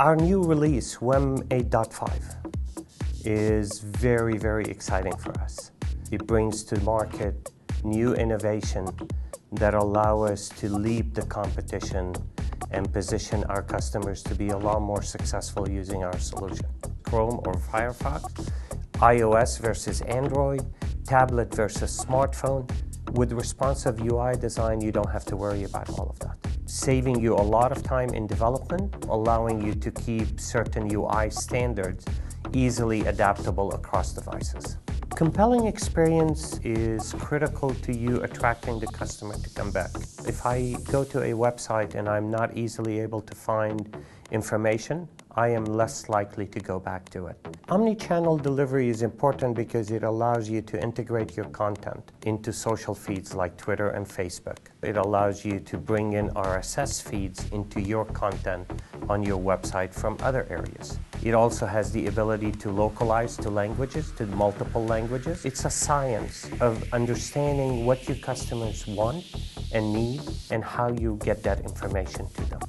Our new release, WEM 8.5, is very, very exciting for us. It brings to market new innovation that allow us to leap the competition and position our customers to be a lot more successful using our solution. Chrome or Firefox, iOS versus Android, tablet versus smartphone. With responsive UI design, you don't have to worry about all of that. Saving you a lot of time in development, allowing you to keep certain UI standards easily adaptable across devices. Compelling experience is critical to you attracting the customer to come back. If I go to a website and I'm not easily able to find information, I am less likely to go back to it. Omni-channel delivery is important because it allows you to integrate your content into social feeds like Twitter and Facebook. It allows you to bring in RSS feeds into your content on your website from other areas. It also has the ability to localize to languages, to multiple languages. It's a science of understanding what your customers want and need and how you get that information to them.